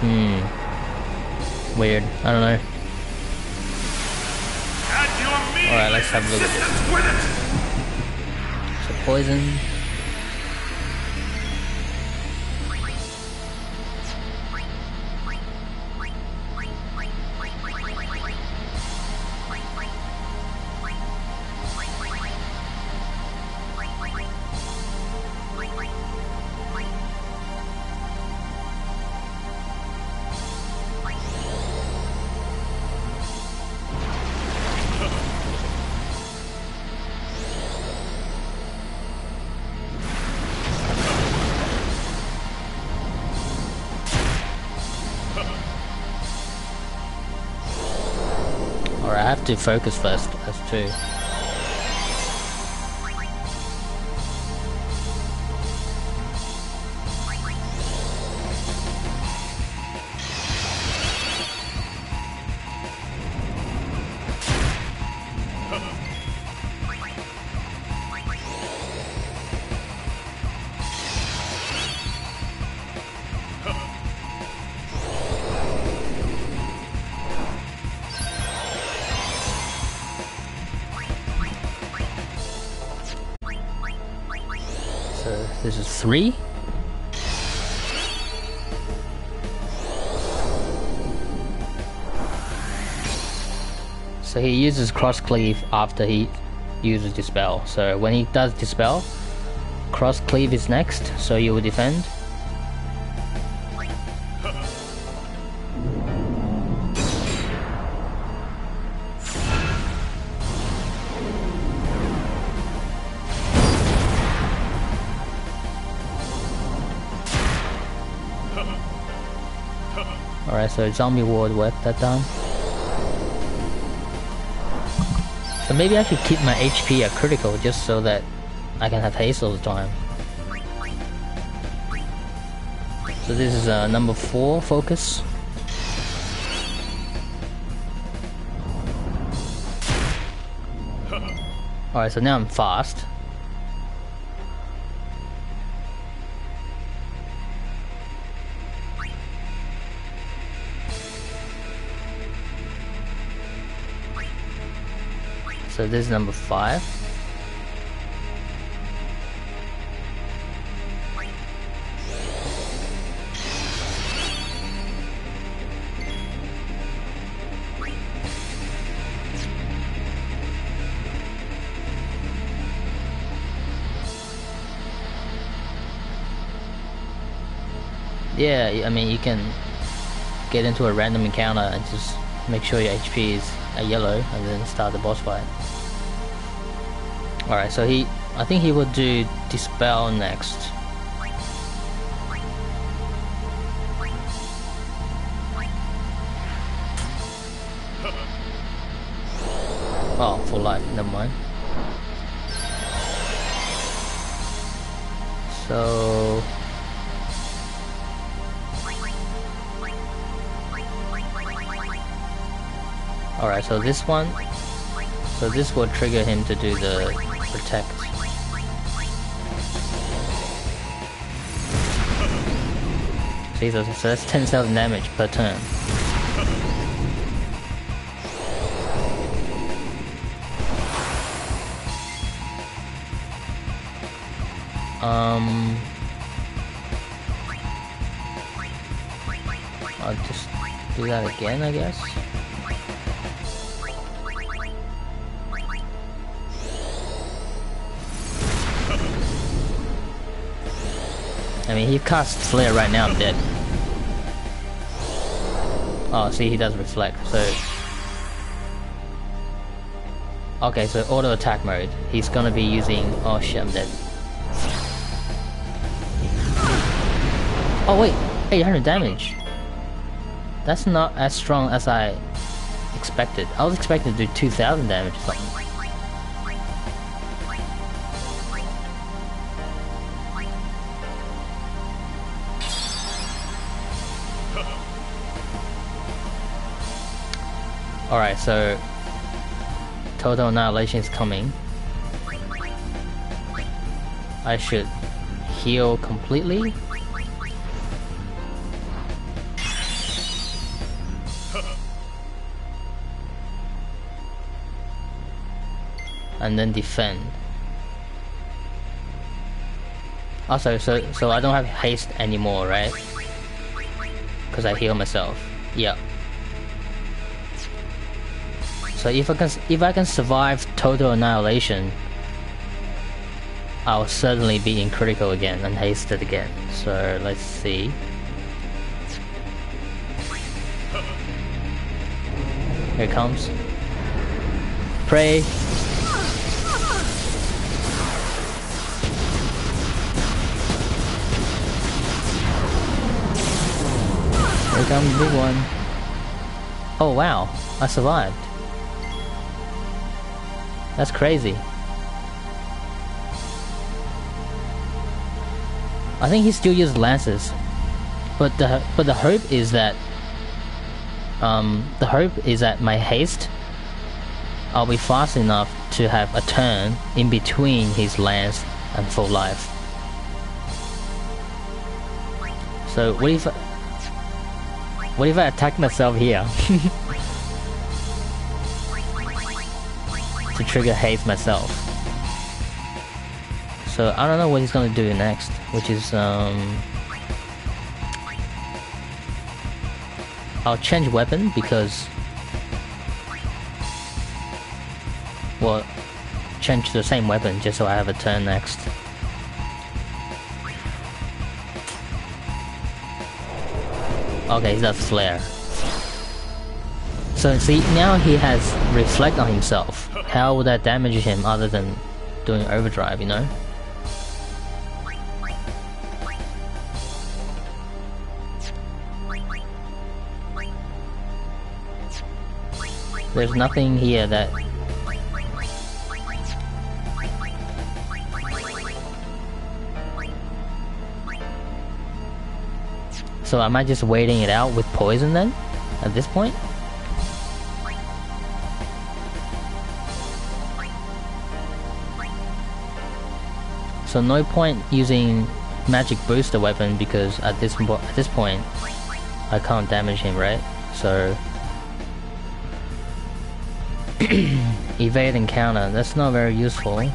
Hmm. Weird. I don't know. Alright, let's have a look at this. So poison. To focus first, that's true. Three? So he uses cross cleave after he uses dispel. So when he does dispel, cross cleave is next, so you will defend. So zombie ward work that down. So maybe I should keep my HP at critical just so that I can have haste all the time. So this is uh, number 4 focus. Alright, so now I'm fast. So this is number five. Yeah, I mean you can get into a random encounter and just make sure your HP is a yellow and then start the boss fight. Alright, so he... I think he will do Dispel next. Oh, full life, never mind. So... Alright, so this one... So this will trigger him to do the protect. Jesus, so that's 10,000 damage per turn. Um... I'll just do that again, I guess. I mean, he casts Flare right now, I'm dead. Oh, see, he does reflect, so... Okay, so auto attack mode. He's gonna be using... Oh shit, I'm dead. Oh wait, 800 damage. That's not as strong as I expected. I was expecting to do 2000 damage or something. Alright, so total annihilation is coming. I should heal completely. and then defend. Oh, also, so so I don't have haste anymore, right? Because I heal myself. Yeah. So if I can if I can survive total annihilation, I'll certainly be in critical again and hasted again. So let's see. Here it comes. Pray. Here comes the big one. Oh wow, I survived. That's crazy. I think he still uses lances, but the but the hope is that um, the hope is that my haste I'll be fast enough to have a turn in between his lance and full life. So what if what if I attack myself here? to trigger haste myself. So I don't know what he's gonna do next, which is um I'll change weapon because well change to the same weapon just so I have a turn next. Okay, that's flare. So see, now he has reflect on himself. How would that damage him other than doing overdrive, you know? There's nothing here that... So am I just waiting it out with poison then? At this point? So no point using magic booster weapon because at this at this point I can't damage him, right? So evade encounter, that's not very useful.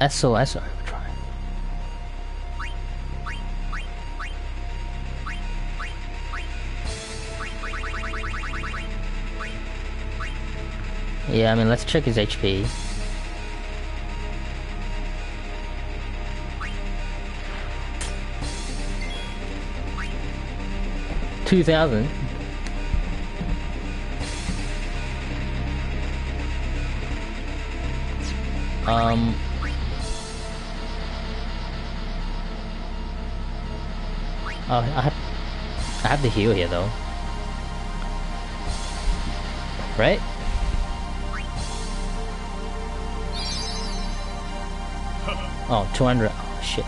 SOS Yeah, I mean, let's check his HP. Two thousand. Um. Oh, I have, I have the heal here though. Right? Oh, 200. Oh, shit.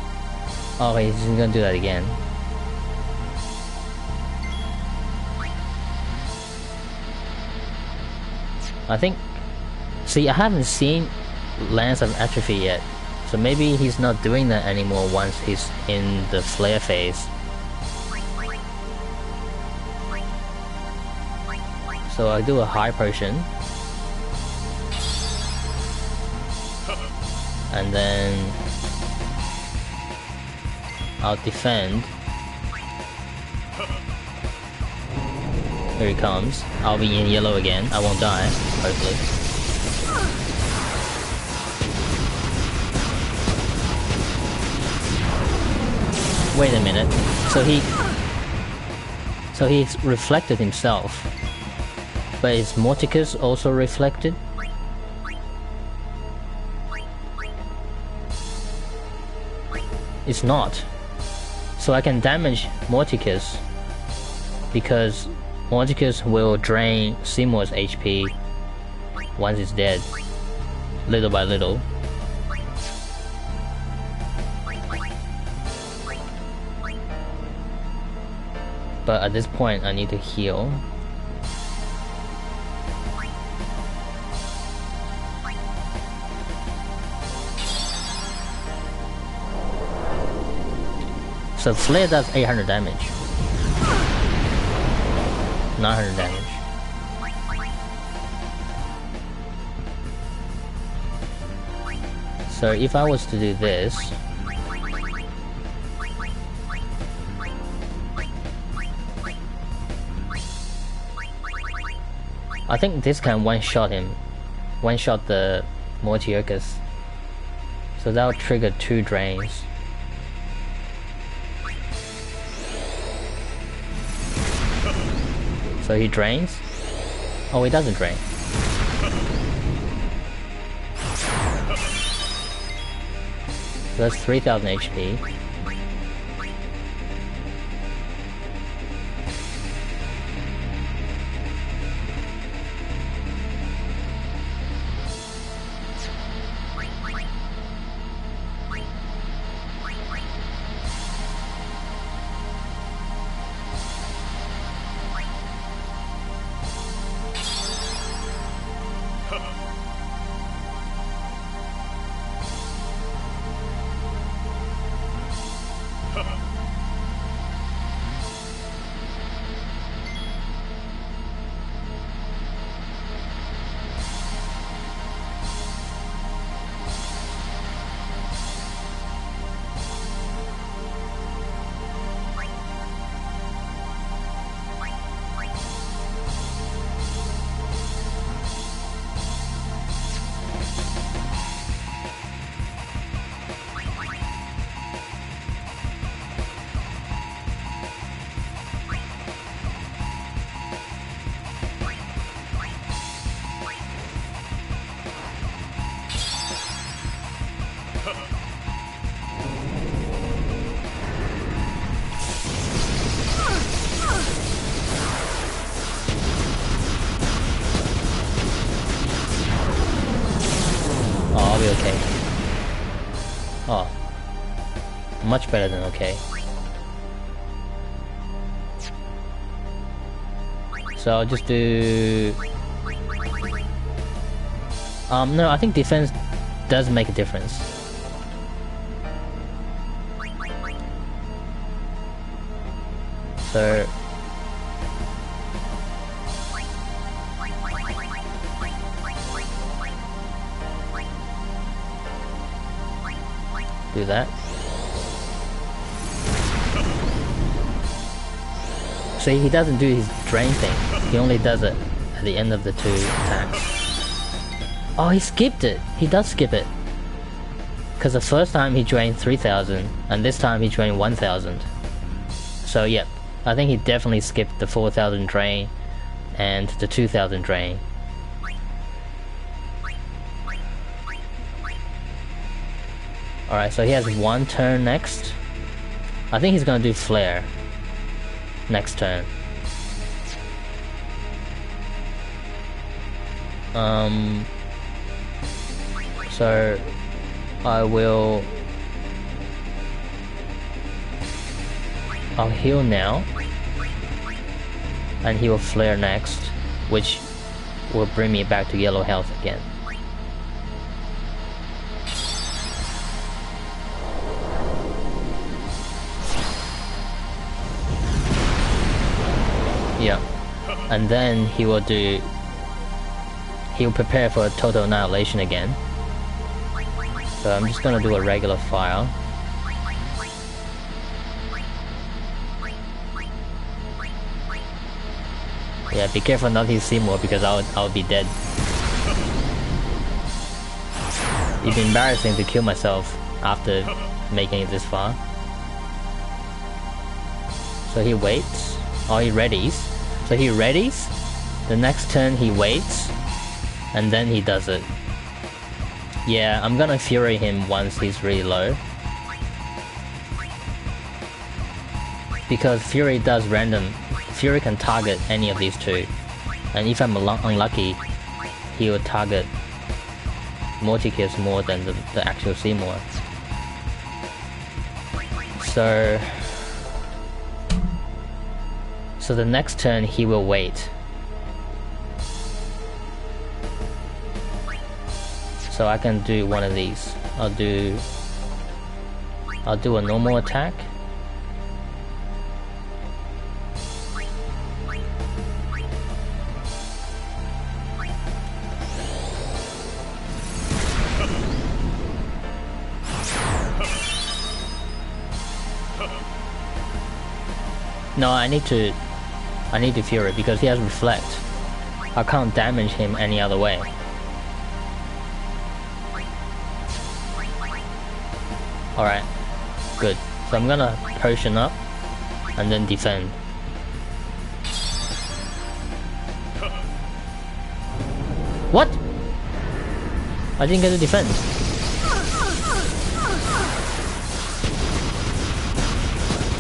Oh, he's gonna do that again. I think... See, I haven't seen Lance of Atrophy yet. So maybe he's not doing that anymore once he's in the flare phase. So I do a high potion. And then I'll defend. Here he comes. I'll be in yellow again. I won't die, hopefully. Wait a minute. So he... So he's reflected himself. But is Mortiorchis also reflected? It's not. So I can damage Mortiorchis because Mortiorchis will drain Seymour's HP once it's dead, little by little. But at this point I need to heal. So Flare does 800 damage. 900 damage. So if I was to do this... I think this can one-shot him. One-shot the Mortiorchis. So that'll trigger two drains. So he drains? Oh, he doesn't drain. So that's 3000 HP. Much better than okay. So I'll just do... Um, no, I think defense does make a difference. So... Do that. See, he doesn't do his drain thing. He only does it at the end of the two attacks. Oh, he skipped it. He does skip it. Because the first time he drained 3000, and this time he drained 1000. So, yep. I think he definitely skipped the 4000 drain and the 2000 drain. Alright, so he has one turn next. I think he's gonna do Flare next turn. Um, so I will I'll heal now and he will flare next which will bring me back to yellow health again. Yeah. And then he will do... He'll prepare for a total annihilation again. So I'm just gonna do a regular fire. Yeah, be careful not to Seymour because I'll, I'll be dead. It'd be embarrassing to kill myself after making it this far. So he waits, or he readies. So he readies, the next turn he waits, and then he does it. Yeah, I'm gonna Fury him once he's really low. Because Fury does random, Fury can target any of these two. And if I'm unlucky, he will target Mortiorchis more than the, the actual Seymour. So so the next turn he will wait. So I can do one of these. I'll do... I'll do a normal attack. No, I need to I need to Fury because he has Reflect. I can't damage him any other way. Alright. Good. So I'm gonna potion up and then defend. What? I didn't get to defend.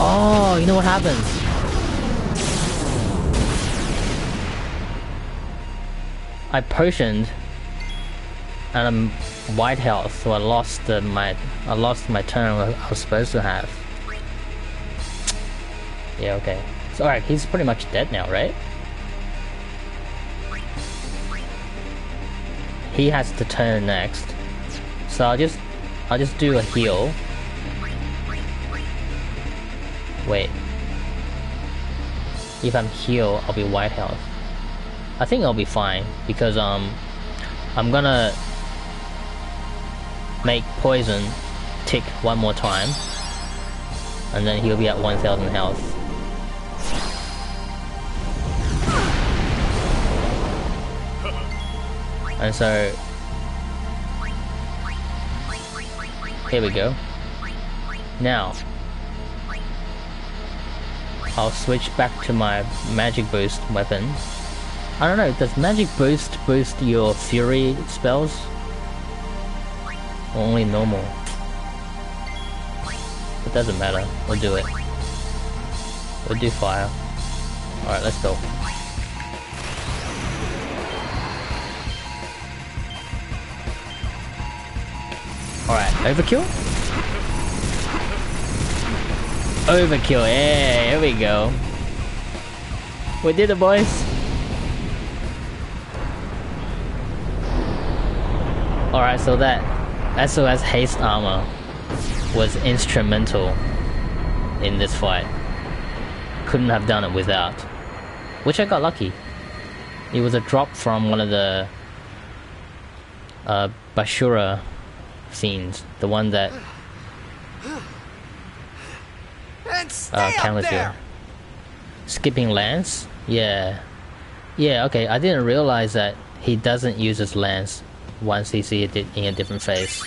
Oh, you know what happens? I potioned and I'm white health, so I lost uh, my I lost my turn I was supposed to have. Yeah, okay. So alright, he's pretty much dead now, right? He has to turn next. So I'll just I'll just do a heal. Wait. If I'm heal, I'll be white health. I think I'll be fine because um I'm gonna make poison tick one more time and then he'll be at 1000 health. And so here we go. Now I'll switch back to my magic boost weapon. I don't know, does magic boost boost your fury spells? Or only normal? It doesn't matter, we'll do it. We'll do fire. Alright, let's go. Alright, overkill? Overkill, yeah, here we go. We did it, boys. Alright, so that SOS haste armor was instrumental in this fight. Couldn't have done it without. Which I got lucky. It was a drop from one of the uh, Bashura scenes, the one that uh, Calypso. Skipping Lance? Yeah. Yeah, okay, I didn't realize that he doesn't use his lance once CC in a different phase.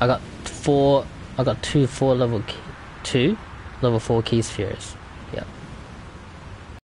I got four, I got two four level, two level four key spheres. Yeah.